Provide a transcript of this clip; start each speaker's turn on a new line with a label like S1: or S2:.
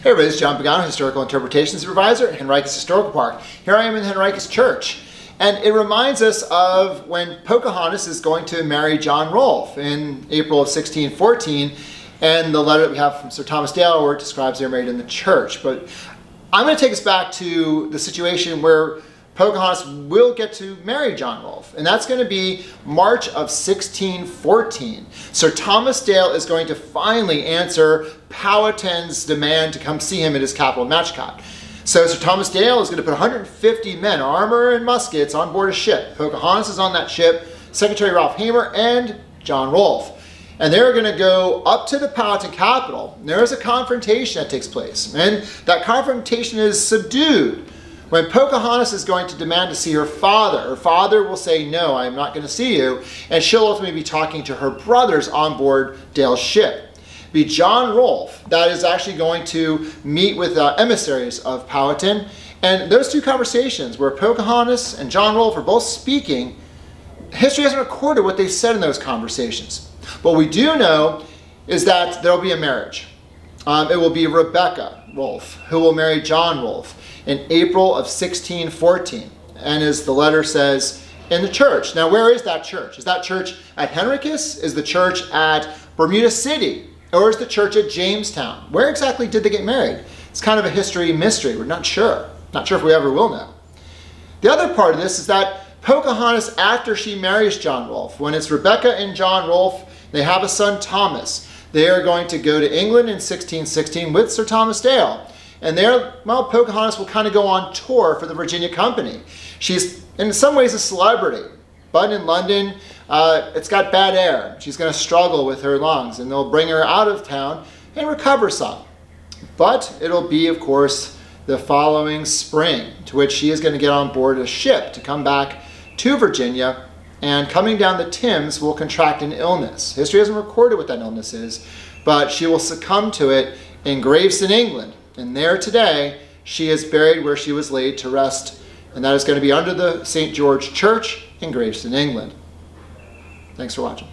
S1: Hey everybody, it's John Pagano, Historical Interpretation Supervisor at Henricus Historical Park. Here I am in Henricus Church. And it reminds us of when Pocahontas is going to marry John Rolfe in April of 1614 and the letter that we have from Sir Thomas Dale where it describes they're married in the church. But I'm going to take us back to the situation where Pocahontas will get to marry John Rolfe, and that's going to be March of 1614. Sir Thomas Dale is going to finally answer Powhatan's demand to come see him at his capital, Matchcot. So Sir Thomas Dale is going to put 150 men, armor and muskets, on board a ship. Pocahontas is on that ship, Secretary Ralph Hamor, and John Rolfe. And they're going to go up to the Powhatan capital. There is a confrontation that takes place, and that confrontation is subdued when Pocahontas is going to demand to see her father, her father will say, No, I'm not going to see you. And she'll ultimately be talking to her brothers on board Dale's ship. Be John Rolfe that is actually going to meet with uh, emissaries of Powhatan. And those two conversations where Pocahontas and John Rolfe are both speaking, history hasn't recorded what they said in those conversations. What we do know is that there'll be a marriage. Um, it will be Rebecca Rolfe who will marry John Rolfe in April of 1614. And as the letter says, in the church. Now, where is that church? Is that church at Henricus? Is the church at Bermuda City? Or is the church at Jamestown? Where exactly did they get married? It's kind of a history mystery. We're not sure. Not sure if we ever will know. The other part of this is that Pocahontas, after she marries John Rolfe, when it's Rebecca and John Rolfe, they have a son, Thomas. They are going to go to England in 1616 with Sir Thomas Dale. And there, well, Pocahontas will kind of go on tour for the Virginia Company. She's in some ways a celebrity, but in London, uh, it's got bad air. She's going to struggle with her lungs, and they'll bring her out of town and recover some. But it'll be, of course, the following spring, to which she is going to get on board a ship to come back to Virginia, and coming down the Thames will contract an illness. History hasn't recorded what that illness is, but she will succumb to it in Gravesend, England, and there today, she is buried where she was laid to rest, and that is going to be under the St. George Church in Gravesend, England. Thanks for watching.